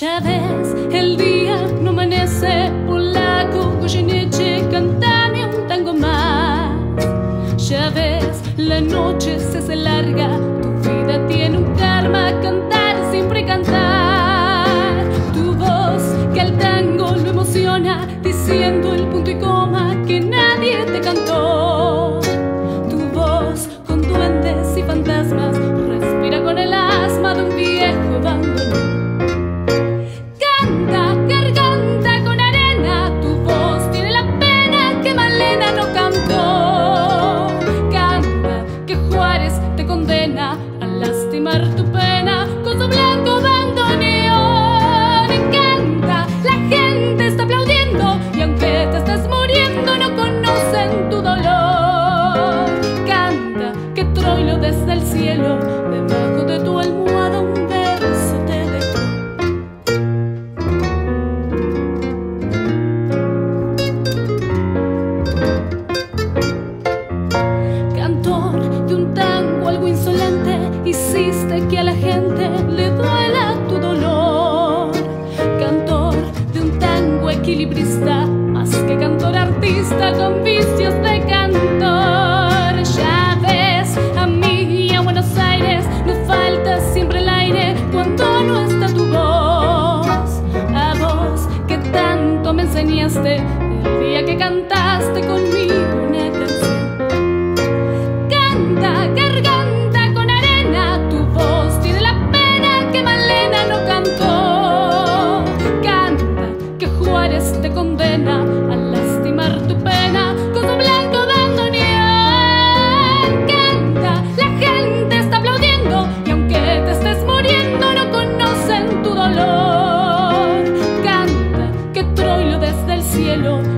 Ya ves, el día no amanece, polaco, cojineche, cantame un tango más. Ya ves, la noche se hace larga, tu vida tiene un karma, cantar, siempre cantar. Tu voz que al tango lo emociona, diciendo el punto y coma. Lastimar tu pena con su blanco bandoneón. Canta, la gente está aplaudiendo y aunque te estés muriendo no conocen tu dolor. Canta, que Troilo desde el cielo, debajo de tu almohada que a la gente le duela tu dolor. Cantor de un tango equilibrista, más que cantor artista con vicios de cantor. Ya ves, a mí y a Buenos Aires nos falta siempre el aire cuando no está tu voz. A vos que tanto me enseñaste el día que cantaste conmigo cielo